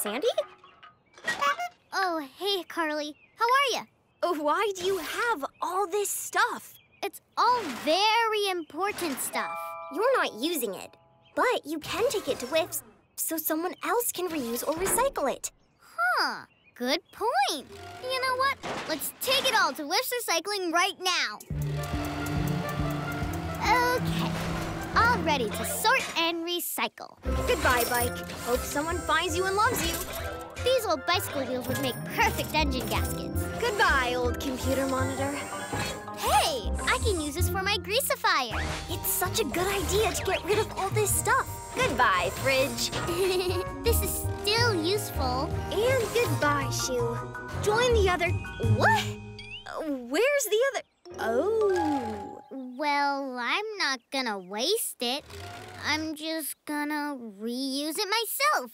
Sandy? Oh, hey, Carly. How are you? Why do you have all this stuff? It's all very important stuff. You're not using it, but you can take it to WIFS so someone else can reuse or recycle it. Huh. Good point. You know what? Let's take it all to WIFS Recycling right now. Okay. All ready to sort and recycle. Goodbye, bike. Hope someone finds you and loves you. These old bicycle wheels would make perfect engine gaskets. Goodbye, old computer monitor. Hey, I can use this for my greasifier. It's such a good idea to get rid of all this stuff. Goodbye, fridge. this is still useful. And goodbye, shoe. Join the other... What? Where's the other... Oh. Well, I'm not gonna waste it. I'm just gonna reuse it myself.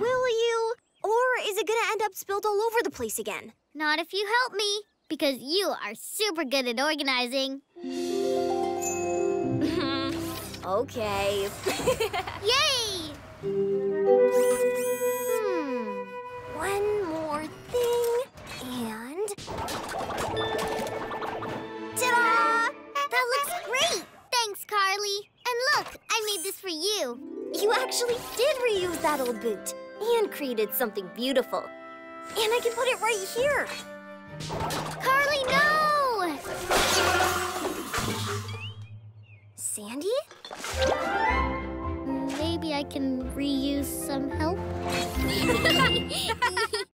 Will you? Or is it gonna end up spilled all over the place again? Not if you help me, because you are super good at organizing. okay. Yay! For you. You actually did reuse that old boot and created something beautiful. And I can put it right here. Carly, no! Sandy? Maybe I can reuse some help?